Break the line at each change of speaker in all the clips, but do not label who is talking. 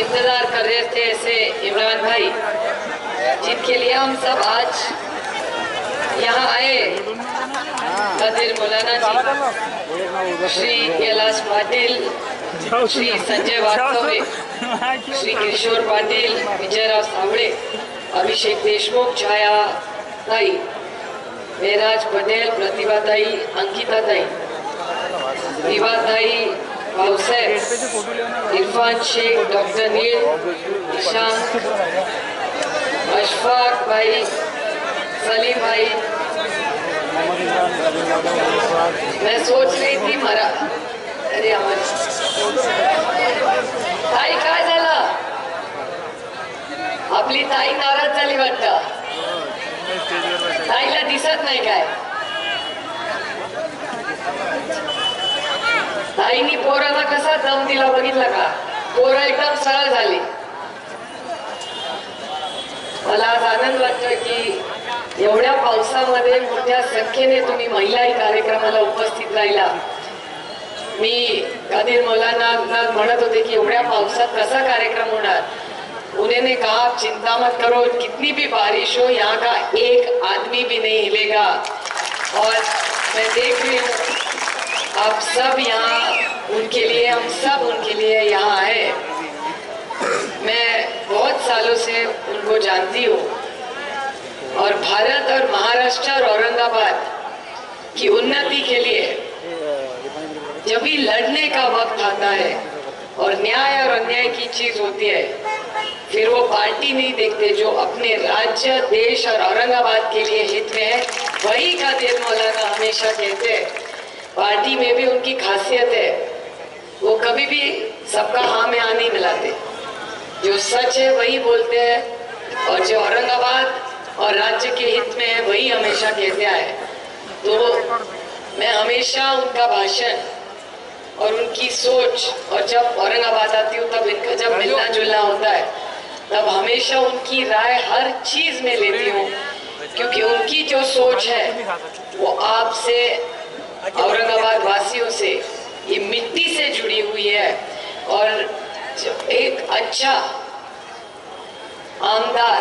इंतज़ार कर रहे थे ऐसे इमरान भाई, जिनके लिए हम सब आज यहाँ आए। कदीर मौलाना जी, श्री कैलाश पाटिल, श्री संजय वास्तवे, श्री किशोर पाटील, विजयराव सावळे अभिषेक देशमुख, छाया ताई मेहराज पटेल प्रतिभाताई अंकिताताई विवाताई इरफान शेख डॉक्टर नील ईशान अशफाक भाई सलीम भाई मैं सोच रही थी मरा। अरे ताई काय झालं? आपली ताई नाराज़ झाली वाटतं. ताईला दिसत नाही काय? ताईनी पोराला कसा दम दिला बघितला का? पोरं एकदम सरळ झाली. मला आज आनंद वाटतोय की एवढ्या पावसामध्ये मोठ्या संख्येने तुम्ही महिलाही कार्यक्रमाला उपस्थित राहिला. मी कदीर मौलाना म्हणत होते की एवढ्या पावसात कसा कार्यक्रम होणार? उन्होंने कहा आप चिंता मत करो कितनी भी बारिश हो यहाँ का एक आदमी भी नहीं हिलेगा. और मैं देख रही हूँ आप सब यहाँ उनके लिए, हम सब उनके लिए यहाँ आए। मैं बहुत सालों से उनको जानती हूँ। और भारत और महाराष्ट्र और औरंगाबाद की उन्नति के लिए जब भी लड़ने का वक्त आता है और न्याय और अन्याय की चीज़ होती है, फिर वो पार्टी नहीं देखते जो अपने राज्य, देश और औरंगाबाद के लिए हित में है। वही का देर मौलाना हमेशा कहते हैं। पार्टी में भी उनकी खासियत है। वो कभी भी सबका हाँ में हाँ नहीं मिलाते। जो सच है वही बोलते हैं और जो औरंगाबाद और राज्य के हित में है वही हमेशा कहते आए तो मैं हमेशा उनका भाषण और उनकी सोच और जब औरंगाबाद आती हूँ तब इनका जब मिलना जुलना होता है तब हमेशा उनकी राय हर चीज़ में लेती हूँ। क्योंकि उनकी जो सोच है वो आपसे औरंगाबाद वासियों से ये मिट्टी से जुड़ी हुई है और एक अच्छा आमदार,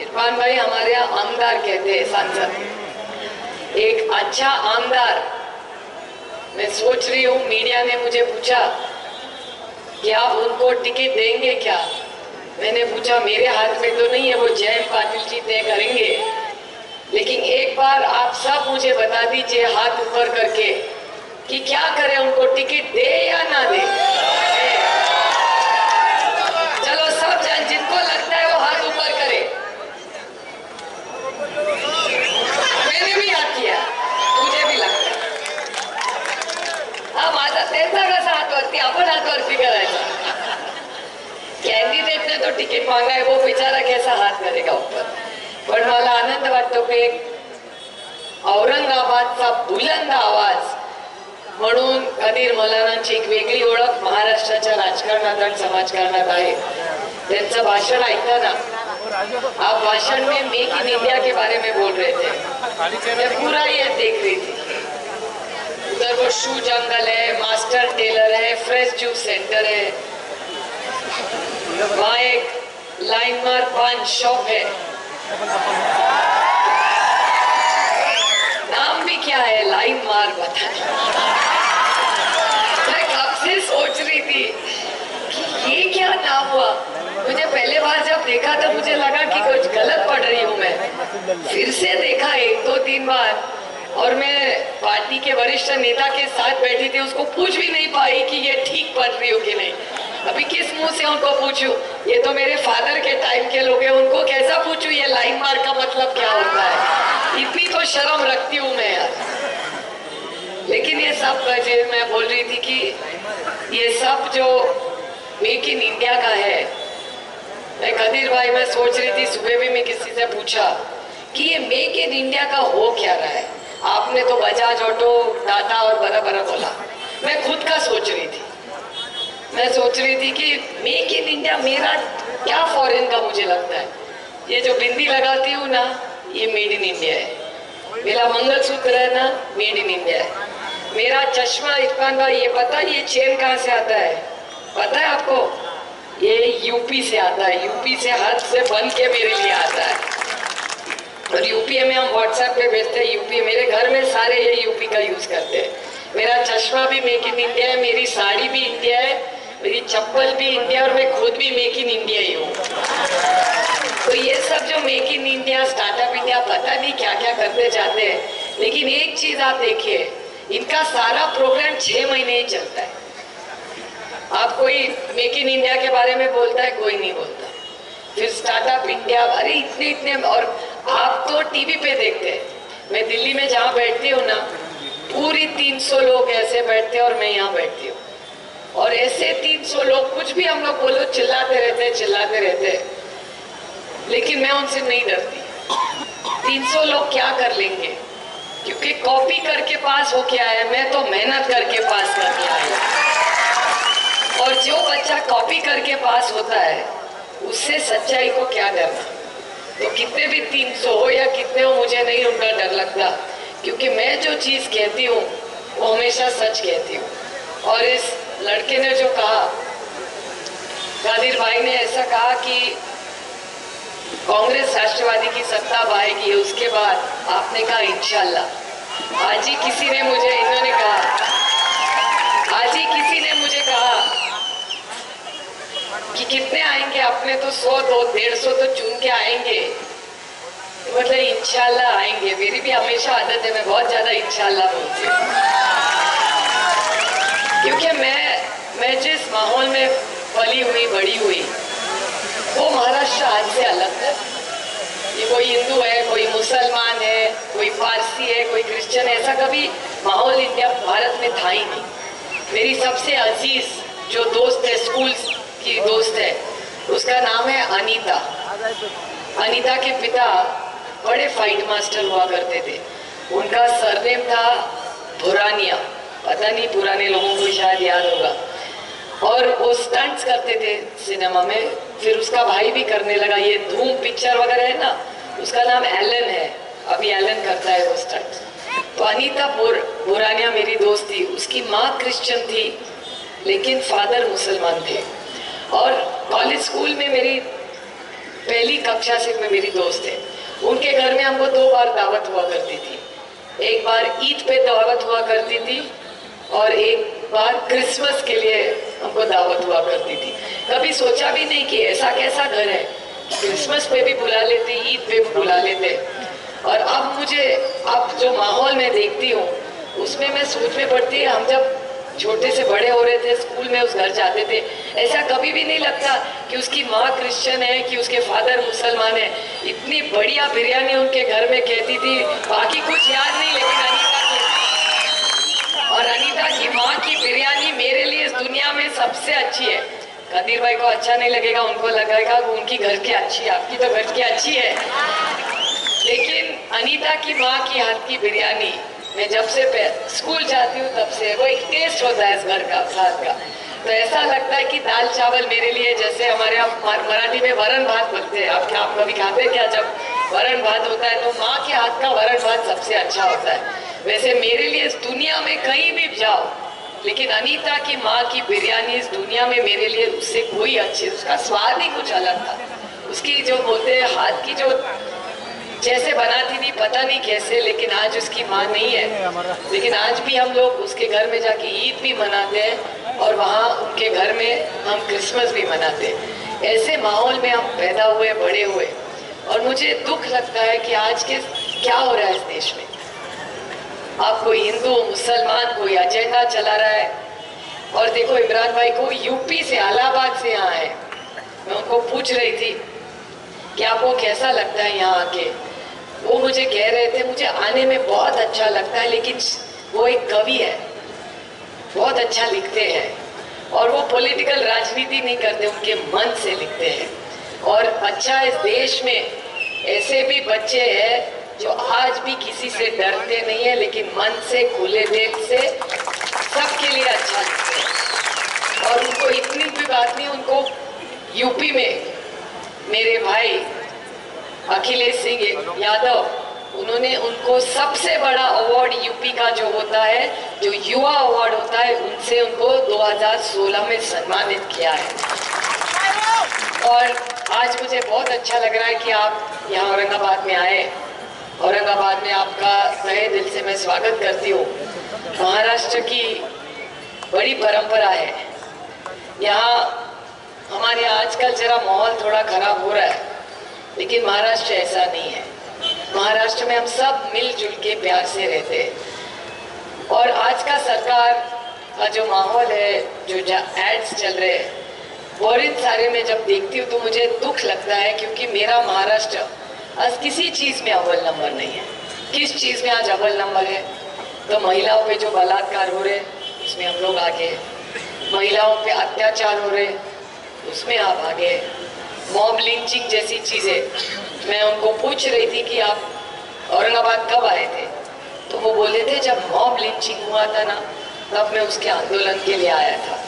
इरफान भाई हमारे यहाँ आमदार कहते हैं, सांसद। एक अच्छा आमदार, मैं सोच रही हूँ, मीडिया ने मुझे पूछा कि आप उनको टिकट देंगे क्या? मैंने पूछा, मेरे हाथ में तो नहीं है, वो जयंत पाटिल जी तय करेंगे। लेकिन एक बार आप सब मुझे बता दीजिए हाथ ऊपर करके कि क्या करें उनको, टिकट दे या ना दे? चलो सब जन, जिनको लगता है वो हाथ ऊपर करे। मैंने भी हाथ किया, मुझे भी लगता है। माझा त्यांचा कसा हात वरती आपण हात वरती करायचा कैंडिडेट ने तो टिकट मांगा है, वो बेचारा कैसा हाथ करेगा ऊपर? पण मला आनंद वाटतो की औरंगाबादचा बुलंद आवाज म्हणून कदीर मौलानांची एक वेगळी ओळख महाराष्ट्राच्या राजकारणात आणि समाजकारणात आहे. त्यांचं भाषण ऐकताना आप भाषण में मेक इन इंडिया के बारे में बोल रहे थे. मैं पूरा ये देख रही थी उधर वो शू जंगल है मास्टर टेलर है फ्रेश जूस सेंटर है. वहाँ एक लाइन मार पान शॉप है. नाम भी क्या है? लाइन मार बता मैं कब से सोच रही थी कि ये क्या नाम हुआ? मुझे पहले बार जब देखा तो मुझे लगा कि कुछ गलत पढ़ रही हूँ मैं। फिर से देखा एक, दो, तीन बार। और मैं पार्टी के वरिष्ठ नेता के साथ बैठी थी, उसको पूछ भी नहीं पाई कि ये ठीक पढ़ रही हो कि नहीं। अभी किस मुँह से उनको पूछूँ? ये तो मेरे फादर के टाइम के लोग हैं, उनको कैसा पूछूँ? ये लाइन मार का मतलब क्या होता है? इतनी तो शर्म रखती हूँ मैं यार। लेकिन ये सब वजह मैं बोल रही थी कि ये सब जो मेक इन इंडिया का है, मैं कदीर भाई, मैं सोच रही थी, सुबह भी मैं किसी से पूछा कि ये मेक इन इंडिया का हो क्या रहा है? आपने तो बजाज ऑटो टाटा और बड़ा बड़ा बोला। मैं खुद का सोच रही थी। मैं सोच रही थी कि मेक इन इंडिया मेरा क्या फॉरेन का मुझे लगता है? ये जो बिंदी लगाती हूँ ना, ये मेड इन इंडिया है। मेरा मंगलसूत्र है ना मेड इन इंडिया है। मेरा चश्मा इरफान भाई, ये पता ये चेन कहाँ से आता है? पता है आपको? ये यूपी से आता है। यूपी से हाथ से बन के मेरे लिए आता है। और यूपी में हम व्हाट्सएप पे भेजते हैं। यूपी मेरे घर में सारे ये यूपी का यूज़ करते हैं। मेरा चश्मा भी मेक इन इंडिया है, मेरी साड़ी भी इंडिया है। मेरी चप्पल भी इंडिया और मैं खुद भी मेक इन इंडिया ही हूँ। तो ये सब जो make in India startup India पता नहीं क्या क्या करते जाते हैं। लेकिन एक चीज़ आप देखिए, इनका सारा प्रोग्राम छह महीने ही चलता है। आप कोई मेक इन इंडिया के बारे में बोलता है, कोई नहीं बोलता। फिर स्टार्टअप इंडिया अरे इतने इतने, और आप तो टीवी पे देखते हैं। मैं दिल्ली में जहाँ बैठती हूँ ना, पूरी 300 लोग ऐसे बैठते हैं और मैं यहाँ बैठती हूँ। और ऐसे 300 लोग, कुछ भी हम लोग बोलो, चिल्लाते रहते चिल्लाते रहते लेकिन मैं उनसे नहीं डरती। 300 लोग क्या कर लेंगे? क्योंकि कॉपी करके पास हो के आया, मैं तो मेहनत करके पास करके आया। और जो बच्चा कॉपी करके पास होता है, उससे सच्चाई को क्या डरना? तो कितने भी 300 हो या कितने हो, मुझे नहीं उनका डर लगता। क्योंकि मैं जो चीज़ कहती हूँ, वो हमेशा सच कहती हूँ। और इस लड़के ने जो कहा कादिर भाई ने ऐसा कहा कि कांग्रेस राष्ट्रवादी की सत्ता आएगी उसके बाद आपने कहा, इंशाल्लाह। आज ही किसी ने मुझे, इन्होंने कहा, आज ही किसी ने मुझे कहा कि कितने आएँगे अपने तो सौ, दो, डेढ़ सौ तो चुन के आएँगे। मतलब इंशाल्लाह आएँगे। मेरी भी हमेशा आदत है, मैं बहुत ज़्यादा इंशाल्लाह बोलती हूँ। क्योंकि मैं मैं जिस माहौल में पली हुई, बड़ी हुई, वो महाराष्ट्र आज से अलग है। ये कोई हिंदू है, कोई मुसलमान है, कोई फारसी है, कोई क्रिश्चियन है, ऐसा कभी माहौल इंडिया भारत में था ही नहीं। मेरी सबसे अज़ीज़ जो दोस्त है, स्कूल की दोस्त है, उसका नाम है अनीता। अनीता के पिता बड़े फाइट मास्टर हुआ करते थे। उनका सरनेम था भुरानिया पता नहीं पुराने लोगों को शायद याद होगा। और वो स्टंट्स करते थे सिनेमा में, फिर उसका भाई भी करने लगा, ये धूम पिक्चर वगैरह है ना, उसका नाम एलन है। अभी एलन करता है वो स्टंट्स तो अनीता बुरानिया मेरी दोस्त। थी उसकी माँ क्रिश्चियन थी, लेकिन फादर मुसलमान थे। और कॉलेज स्कूल में मेरी, पहली कक्षा से में मेरी दोस्त है। उनके घर में हमको दो बार दावत हुआ करती थी। एक बार ईद पे दावत हुआ करती थी और एक बार क्रिसमस के लिए हमको दावत हुआ करती थी। कभी सोचा भी नहीं कि ऐसा कैसा घर है। क्रिसमस पे भी बुला लेते, ईद पे भी बुला लेते। और अब मुझे, अब जो माहौल में देखती हूँ, उसमें मैं सोच में पड़ती है हम जब छोटे से बड़े हो रहे थे, स्कूल में उस घर जाते थे, ऐसा कभी भी नहीं लगता कि उसकी माँ क्रिश्चियन है, कि उसके फादर मुसलमान है। इतनी बढ़िया बिरयानी उनके घर में कहती थी, बाकी कुछ याद अच्छी है। कदीर भाई को अच्छा नहीं लगेगा, उनको लगेगा वो उनकी घर की अच्छी है, आपकी तो घर की अच्छी है। लेकिन अनीता की माँ की हाथ की बिरयानी, मैं जब से स्कूल जाती हूँ तब से वो एक टेस्ट होता है इस घर का साथ का। तो ऐसा लगता है कि दाल चावल मेरे लिए जैसे हमारे यहाँ मराठी में वरण भात बोलते हैं। आप क्या आप कभी खाते क्या? जब वरण भात होता है तो माँ के हाथ का वरण भात सबसे अच्छा होता है। वैसे मेरे लिए इस दुनिया में कहीं भी जाओ लेकिन अनीता की माँ की बिरयानी इस दुनिया में मेरे लिए उससे कोई अच्छी, उसका स्वाद ही कुछ अलग था। उसकी जो बोलते हैं, हाथ की जो जैसे बनाती थी, पता नहीं कैसे, लेकिन आज उसकी माँ नहीं है। लेकिन आज भी हम लोग उसके घर में जाके ईद भी मनाते हैं और वहाँ उनके घर में हम क्रिसमस भी मनाते हैं। ऐसे माहौल में हम पैदा हुए, बड़े हुए। और मुझे दुख लगता है कि आज के क्या हो रहा है इस देश में। आप कोई हिंदू, मुसलमान, कोई एजेंडा चला रहा है। और देखो, इमरान भाई को यूपी से, अलाहाबाद से यहाँ है। मैं उनको पूछ रही थी, कि आपको कैसा लगता है यहाँ आके? वो मुझे कह रहे थे, मुझे आने में बहुत अच्छा लगता है, लेकिन वो एक कवि है। बहुत अच्छा लिखते हैं। और वो पॉलिटिकल राजनीति नहीं करते, उनके मन से लिखते हैं। और अच्छा इस देश में ऐसे भी बच्चे हैं जो आज भी किसी से डरते नहीं है, लेकिन मन से, खुले दिल से सबके लिए अच्छा लिखते हैं। और उनको इतनी भी बात नहीं, उनको यूपी में मेरे भाई अखिलेश सिंह यादव, उन्होंने उनको सबसे बड़ा अवार्ड यूपी का जो होता है, जो युवा अवार्ड होता है, उनसे उनको 2016 में सम्मानित किया है। और आज मुझे बहुत अच्छा लग रहा है कि आप यहाँ औरंगाबाद में आए। औरंगाबाद में आपका तहे दिल से मैं स्वागत करती हूँ। महाराष्ट्र की बड़ी परंपरा है। यहाँ हमारे आज आजकल जरा माहौल थोड़ा खराब हो रहा है, लेकिन महाराष्ट्र ऐसा नहीं है। महाराष्ट्र में हम सब मिलजुल के प्यार से रहते हैं। और आज का सरकार का जो माहौल है, जो एड्स चल रहे हैं, बहुत सारे में जब देखती हूँ तो मुझे दुख लगता है, क्योंकि मेरा महाराष्ट्र आज किसी चीज़ में अव्वल नंबर नहीं है। किस चीज़ में आज अव्वल नंबर है? तो महिलाओं पे जो बलात्कार हो रहे उसमें हम लोग आगे महिलाओं पे अत्याचार हो रहे उसमें आप आगे मॉब लिंचिंग जैसी चीज़ें। मैं उनको पूछ रही थी कि आप औरंगाबाद कब आए थे? तो वो बोले थे, जब मॉब लिंचिंग हुआ था ना, तब मैं उसके आंदोलन के लिए आया था।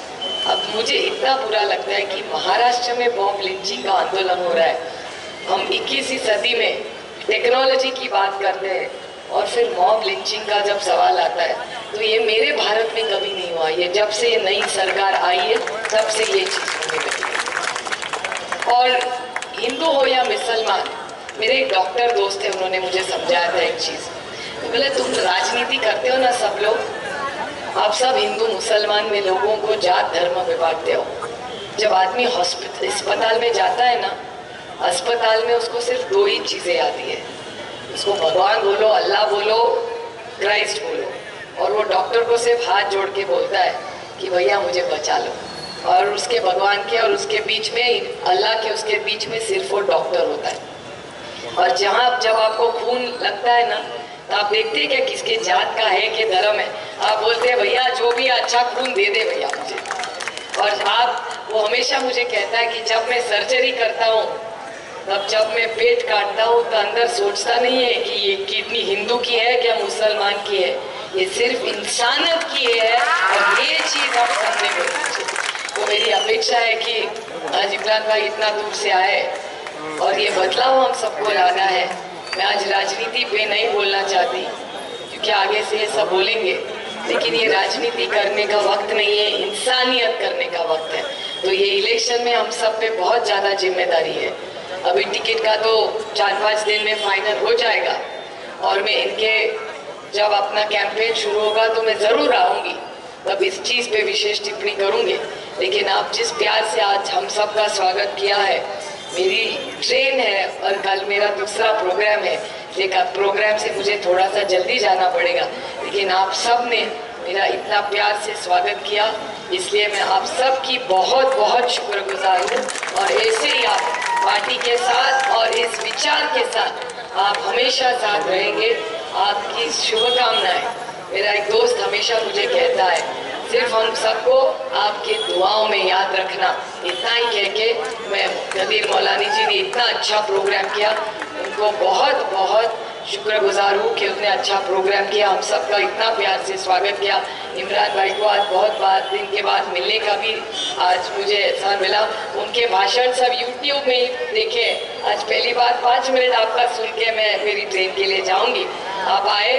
अब मुझे इतना बुरा लगता है कि महाराष्ट्र में बॉम्ब लिंचिंग का आंदोलन हो रहा है। हम 21वीं सदी में टेक्नोलॉजी की बात करते हैं और फिर मॉब लिंचिंग का जब सवाल आता है तो ये मेरे भारत में कभी नहीं हुआ। ये जब से ये नई सरकार आई है, तब से ये चीज़ होने लगी। और हिंदू हो या मुसलमान, मेरे एक डॉक्टर दोस्त थे, उन्होंने मुझे समझाया था एक चीज़। तो बोले, तुम राजनीति करते हो ना सब लोग? आप सब हिंदू मुसलमान में लोगों को जात धर्म में बांटते हो। जब आदमी हॉस्पिटल अस्पताल में जाता है ना अस्पताल में उसको सिर्फ़ दो ही चीज़ें आती है। उसको भगवान बोलो, अल्लाह बोलो, क्राइस्ट बोलो। और वो डॉक्टर को सिर्फ़ हाथ जोड़ के बोलता है कि भैया मुझे बचा लो। और उसके भगवान के और उसके बीच में, अल्लाह के उसके बीच में सिर्फ़ वो डॉक्टर होता है। और जहाँ जब आपको खून लगता है ना तो आप देखते हैं क्या किसके जात का है, कि धर्म है। आप बोलते हैं, भैया, जो भी अच्छा खून दे दे भैया मुझे। और आप, वो हमेशा मुझे कहता है कि जब मैं सर्जरी करता हूँ तब जब मैं पेट काटता हूँ तो अंदर सोचता नहीं है कि ये किडनी हिंदू की है क्या मुसलमान की है? ये सिर्फ़ इंसानियत की है और ये चीज़ आप समझने को तो मेरी अपेक्षा है कि आज इमरान भाई इतना दूर से आए और ये बदलाव हम सबको लाना है। मैं आज राजनीति पे नहीं बोलना चाहती, क्योंकि आगे से ये सब बोलेंगे। लेकिन ये राजनीति करने का वक्त नहीं है, इंसानियत करने का वक्त है। तो ये इलेक्शन में हम सब पे बहुत ज़्यादा ज़िम्मेदारी है। अभी टिकट का तो चार पाँच दिन में फाइनल हो जाएगा। और मैं इनके जब अपना कैंपेन शुरू होगा तो मैं ज़रूर आऊँगी। तब इस चीज़ पे विशेष टिप्पणी करूँगी। लेकिन आप जिस प्यार से आज हम सब का स्वागत किया है, मेरी ट्रेन है और कल मेरा दूसरा प्रोग्राम है। लेकिन प्रोग्राम से मुझे थोड़ा सा जल्दी जाना पड़ेगा। लेकिन आप सबने मेरा इतना प्यार से स्वागत किया। इसलिए मैं आप सब की बहुत बहुत शुक्रगुजार हूँ। और ऐसे ही आप पार्टी के साथ और इस विचार के साथ आप हमेशा साथ रहेंगे। आपकी शुभकामनाएँ। मेरा एक दोस्त हमेशा मुझे कहता है, सिर्फ़ हम सबको आपके दुआओं में याद रखना। इतना ही कह के मैं नदीर मौलानी जी ने इतना अच्छा प्रोग्राम किया। उनको बहुत बहुत शुक्रगुजार हूँ कि उसने अच्छा प्रोग्राम किया हम सबका इतना प्यार से स्वागत किया। इमरान भाई को आज बहुत बार दिन के बाद मिलने का भी आज मुझे ऐसा मिला। उनके भाषण सब यूट्यूब में ही देखे। आज पहली बार पाँच मिनट आपका सुन के मैं मेरी ट्रेन के लिए जाऊँगी। आप आए,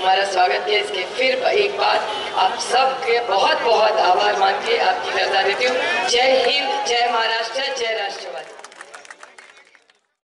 हमारा स्वागत किया। इसके फिर एक बार आप सबके बहुत बहुत आभार मान के आपकी रजा देती हूँ। जय हिंद, जय महाराष्ट्र, जय राष्ट्र